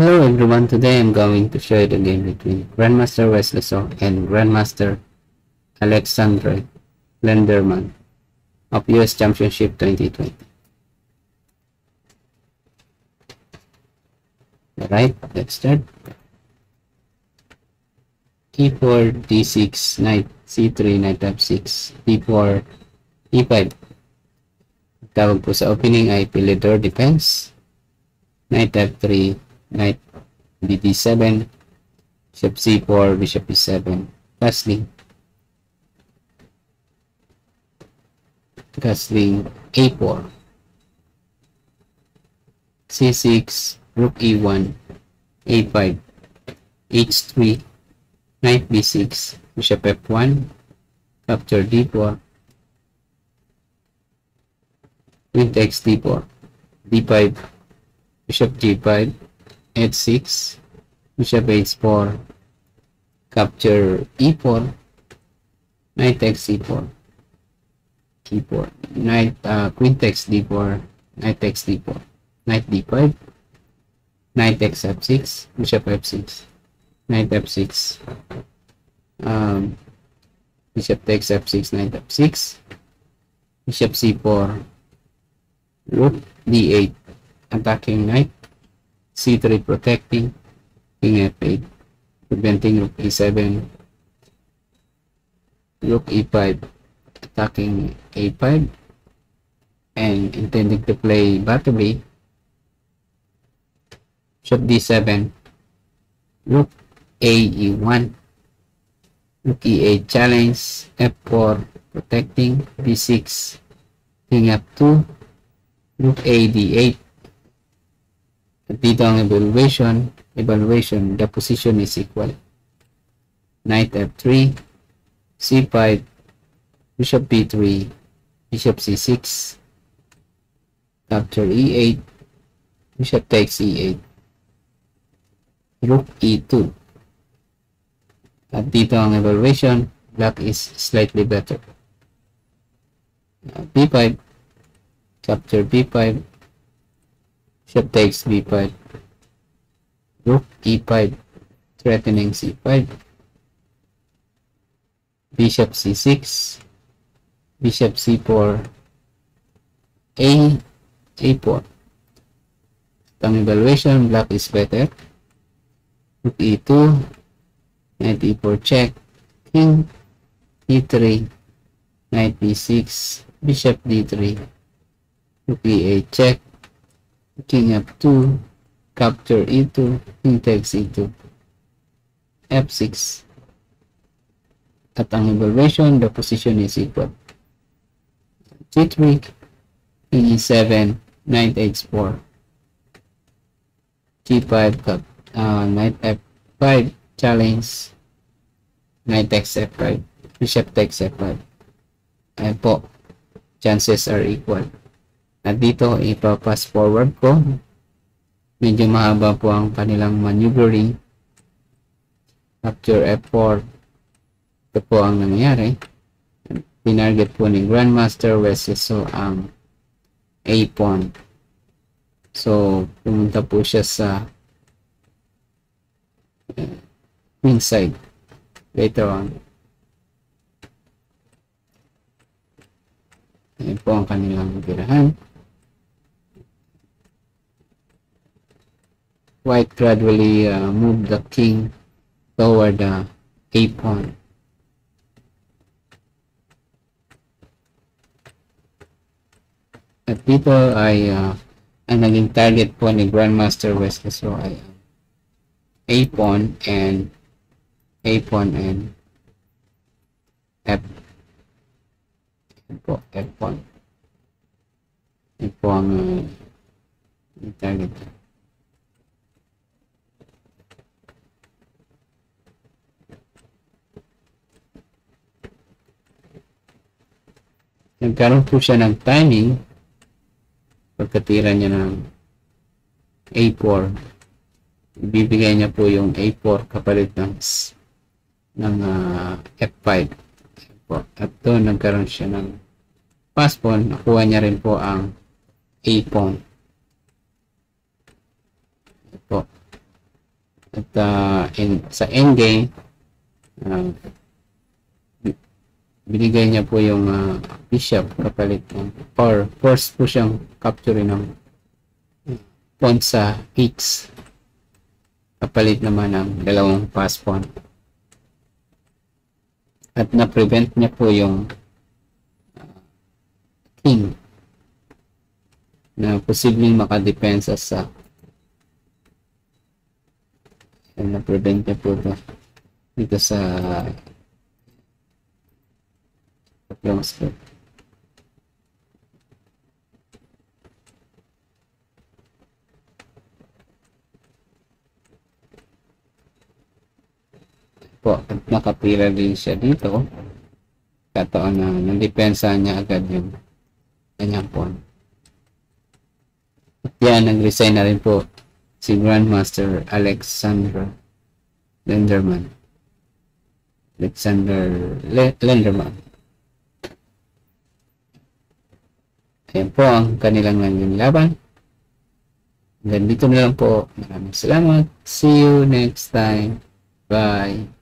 Hello everyone, today I'm going to show you the game between Grandmaster Wesley So and Grandmaster Alexandre Lenderman of US Championship 2020. Alright, let's start. e4, d6, knight c3, knight f6, d4, e5. Tawag po sa opening ay Philidor defense. Knight f3, knight bd7, bishop c4, bishop e7, castling. Castling a4, c6, rook e1, a5, h3, knight b6, bishop f1, capture d4, queen takes d4, d5, bishop g5, h6, bishop h4, capture e4, knight takes e4, e4, knight, uh, queen takes d4, knight takes d4, knight d5, knight takes f6, bishop f6, knight f6 um, bishop takes f6 knight f6 bishop c4 rook d8 attacking knight c3 protecting king f8 preventing rook e7 rook e5 attacking a5 and intending to play battery bishop d7 rook AE1 Rook E8 challenge F4 protecting B6 King F2 Rook A D8 at dito ang evaluation. Evaluation the position is equal. Knight F3 C5 Bishop B3 Bishop C6 capture E8 Bishop takes E8 Rook E2 at dito ang evaluation, black is slightly better. Uh, B5, capture B5, bishop takes B5, rook E5, threatening C5, bishop C6, bishop C4, A, A4. Ang evaluation, black is better. Rook E2, knight e4 check, king e3, knight b6, bishop d3, rook e8 check, king f2, capture e2, king takes e2, f6. At ang evaluation, the position is equal. g3, king e7, knight h4, g5, uh, knight f5, challenge knight takes f5 bishop takes f5 ayan po chances are equal at dito ipapass forward ko. Medyo mahaba po ang kanilang maneuvering. Capture f4 ito po ang nangyayari pinarget po ni Grandmaster Wesseso ang a pawn so pumunta po siya sa uh, inside later on. Ayan po ang kanilang tirahan. White gradually uh, move the king toward the a pawn. At dito ay uh, ang naging target po ni Grandmaster Wesley so ay a pawn and a pawn and F po, F pawn po ang uh, target nagkaroon po siya ng timing pagkatira niya ng A4 ibibigay niya po yung A4 kapalit ng ng uh, F5. Po. At doon nagkaroon siya ng pass. Nakuha niya rin po ang A pawn. Po. ah, in, sa endgame, ah, bi- binigay niya po yung ah, bishop kapalit ng or force po siyang capture ng pawn sa X. Kapalit naman ng dalawang pass pawn. At na-prevent niya po yung ah, king na posibleng makadepensa sa na-prevent niya po ito dito sa script. po at nakapila din siya dito. Kataon na nandepensa niya agad yung kanyang pawn at yan nag-resign na rin po si Grandmaster Alexander Lenderman. Alexander Le- Lenderman ayan po ang kanilang nanging laban. Hanggang dito na lang po. Maraming salamat. See you next time. Bye